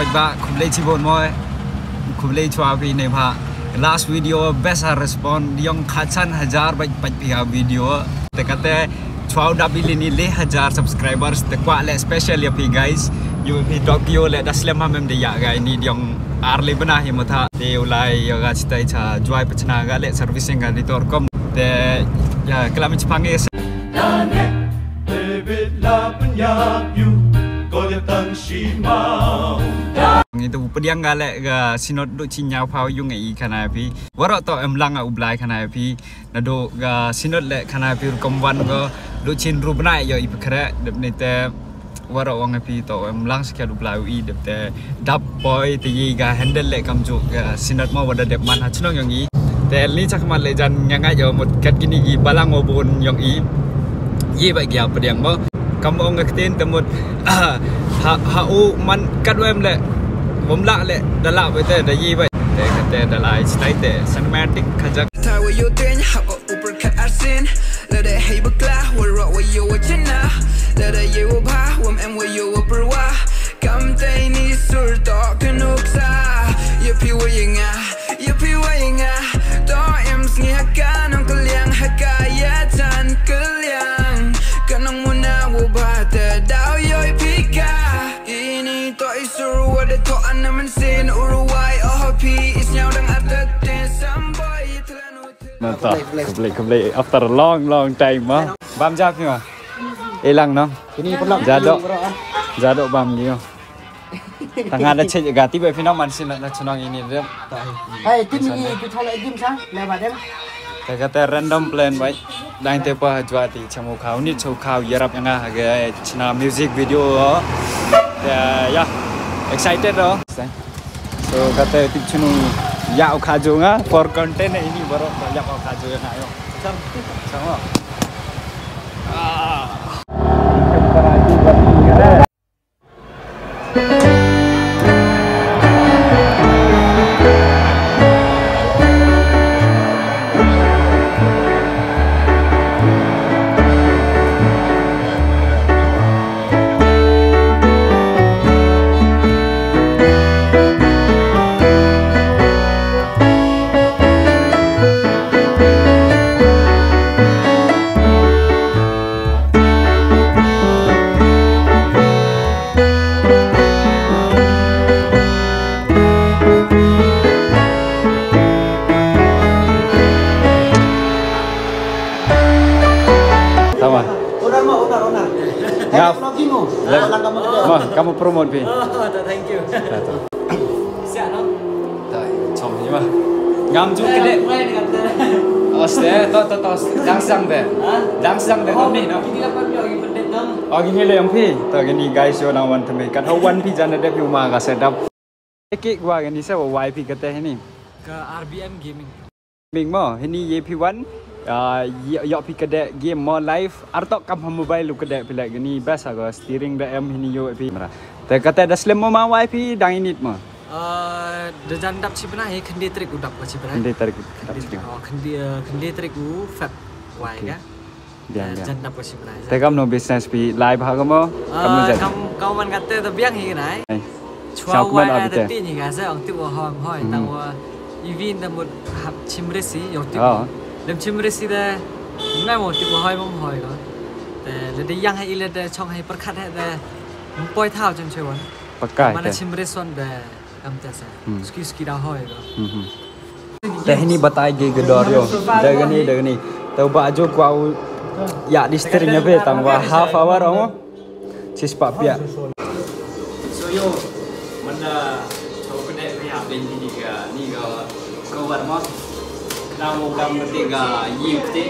bạch bạ khủng lệ chi bồn môi khủng lệ chua vì này phạ last video best respond. Yang khacan hajar bạch bạch pia video. Te kate chua da bilini le hajar subscribers. Te kwa le special ya pi guys. You pi Tokyo le das lem hamem de ya gai ni yang arle bana hi matha te ulai ya ga chitai cha joy pachna ga le servicing ga di tor kom. Te ya kelam chipange David lapin yapu Golya tang shi mau ngi itu pediang gale ga sinot do chi cinyau pau yung ngi kana pi. Waro to em lang a ublai kana pi. Na do ga sinot le kana pi kom wan go. Do chin ru bna yo ip pkre de ne te waro wang e pi to em lang sia du blau i de te dap boy te yi ga handle le kam ju ga sinot mo wada de man ha chnong yang i. Te li chak ma le jan nyanga yo mot kat gini gi balang obun yang i. Ye ba gya pediang กำองกเตินแต่หมดฮาอูมันกัดเวมเลยผมละแหลยดลาไปแต่ดยีไปแต่ขันแต่ดลายสไตล์แต่ซันแมติกขจักถ้าว่าอยู่เต้นหาอุปรณ์อาซินแล้วได้ให้บักลาว่ารอว่าอยู่ว่าชนะแล้วได้เยาวภาว่าแอมว่าอยู่ว่าปรวะกำใจนี้สุด No, complete, complete, complete, complete. After a long, long time, huh? Bam jak nyo? Ilang, no? Jado. Jado bam nyo. Thằng Nga đã chơi gà tiếp về phía nó mà xin lại cho nó nghe nhìn đấy. Hey, tiếp mình đi thôi lại game sao? Là bà đấy. Cái cái tên random plan vậy. Đang tiếp qua cho thì chăm một khảo nít chầu khảo giờ rap nga cái china music video đó. Yeah, excited đó. So cái tên tiếp cho nó या उखाजोङ फर कन्टेन्ट यहीँबाट या उखाजोङ आयो dengan tu. Ờ, sẽ, to, to, to, đang sang đấy Đang sang đấy, không đi đâu Ini lapan yo ini pendet dong. Ờ, gini lah yang Pi. Tuh, gini guys, yo nang wan temi Kat hawan Pi jana dia Pi umah ka setup Kek gua gini saya bawa YP kata ini Ke RBM Gaming. Ming mo, ini YP1 Uh, yok pi kedek game more live. Artok kam mobile lu kedek pilek gini best aga steering da em hini yo pi. Te kata da slim mo ma YP dang init mo dejan dap si pernah ya kendi trik udap ko si pernah. Kendi tarik Kendi oh kendi kendi trik u fat why kan? Dia dia Jan dap ko si pernah. te kam no business pi live ha mo kam no Ờ, jan Kam kau man kata tu biang hi này. Ai. Chua Sao cũng wai mất ở ada bên tin ni kan saya orang tu hoi hoi tang wa evin da mut hap chimresi yang tu. Ờ. Dem chimresi da ngai mo tu hoi mom hoi ko. Te le de yang hai ile da chong hai perkhat hai da poi thao chen chewon. pakai Mana te chimreson da Hmm. Ski ski da hoi ko. Mhm. Teh ini batai ge gedor yo. Dah gini dah gini. Tahu baju kau ya di steeringnya be tang wa half hour omo. Cis pak pia. So yo mana tahu kena pihak ben ini ke ni ke kau war mo. Dah mau kam ketiga yi kete.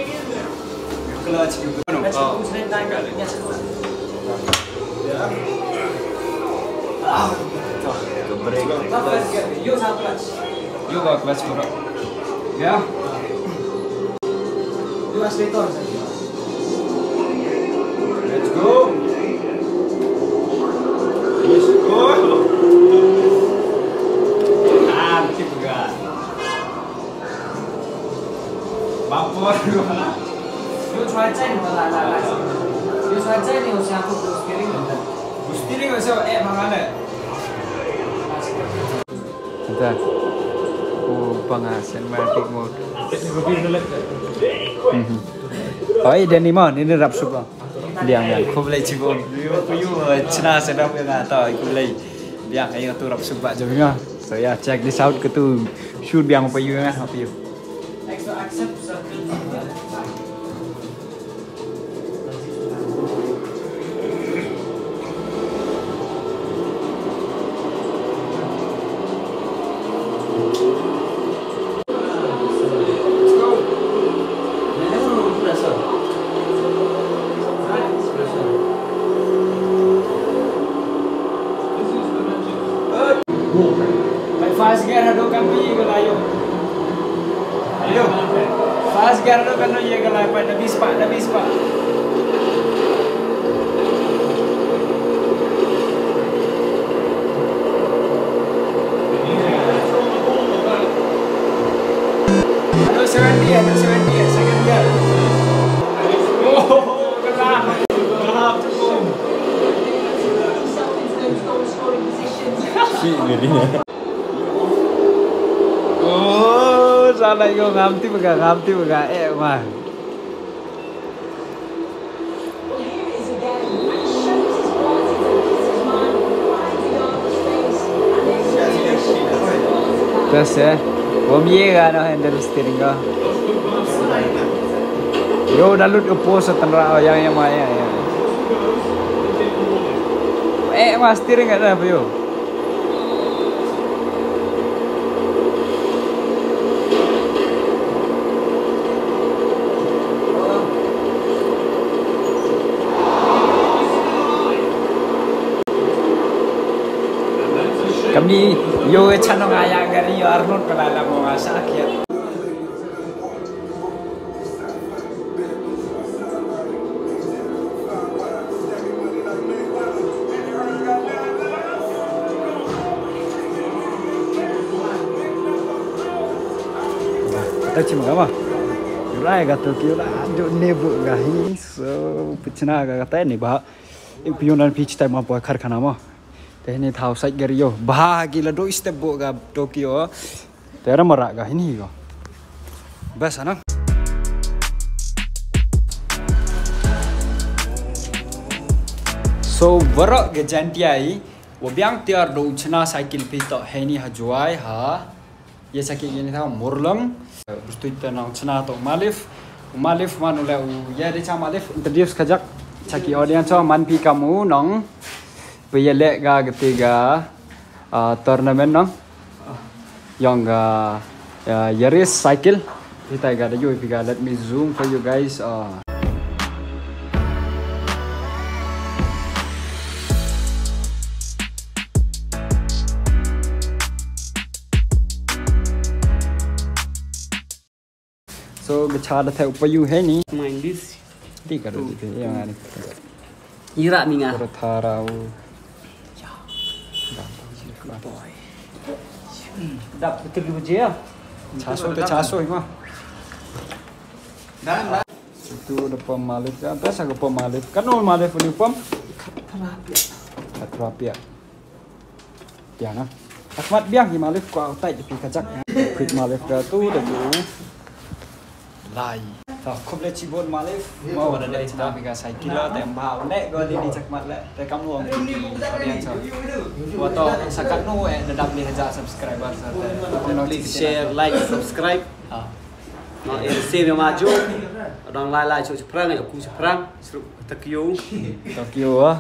Kalau cikgu kan kau. Kebrek. Yo sa kelas. Yo kau kelas bro. Ya. Yo asletor. Let's go. Let's go. Ah, nanti pegang. Baper gua. Yo try cai ni la la la. Yo try cai ni usia aku terus kering. Gusti ni masa eh mangane. Bentar. Oh, pengasen matic mode. Mhm. Oh, ini dan ni mana? Ini rap suka. Dia yang aku boleh cibun. Aku you cina sedap yang atau aku boleh. Dia yang tu rap suka je punya. So ya, check this out ke tu shoot yang apa you kan apa you. Gear hado kan ye ke layo pa nabi spa nabi spa. Hado seven dia, hado seven dia, second gear. Oh, kena. Mahal cukup. Oh, salah kau ngamti baga ngamti baga eh mah. Terus ya, bom ye kan no handle steering kau. Yo dalut pos setenra yang yang maya ya. Eh mas steering ada apa yo? Kami yo chano ngaya gari yo Arnold kalala mo nga sa akyat. Kata cuma apa? Yurai kata kira ada nebu gahi so pecina kata ni bah. Ibu yang pitch time apa karkhana mah. Tehni thau sai geriyo bahagi la do bo ga Tokyo. Tera mara ga ini go. Bas ana. So warok ge jantiai wo biang tiar do chna cycle pi to heni ha juai ha. Ye sakit gini tau murlang. Bustui ta nang chna to malif. Malif manula u ya cha malif introduce kajak chaki audience man pi kamu nong Piyalek ga ketiga uh, tournament no? Yang uh, uh, Yaris cycle. Kita ga ada you piga let me zoom for you guys uh. So gachada tha upayu hai ni? Main bis ti karo di yang ani ira minga karo tharau dap betul ke je ya Chaso te chaso ima. Itu depan malif ya. Biasa ke pom malif. Kan ul malif ni pom. Terapia. Ya na. Akmat biang ki malif ko autai di kajak. Quick malif ka tu de tu. Lai. Ta khop le chibon malif. Mau ada dari ta bi ka sai kilo tem bau le go li ni chak mat le. Te kam luang ki audience. Wato sakat nu eh dadap ni haja subscriber sa te. please share like subscribe. Ah. chú đang like like cho chú prang này cũng chú prang chú takio Tokyo ah.